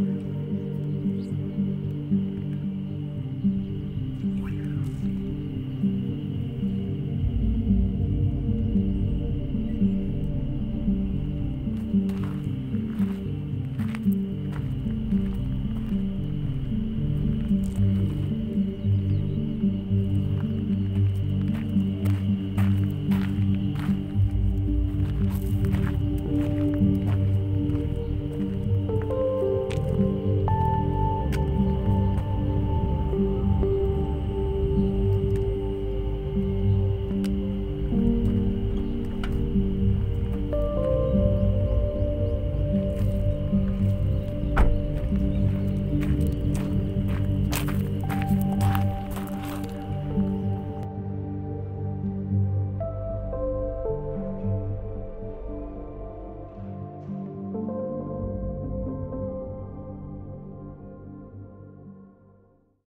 Mm-hmm.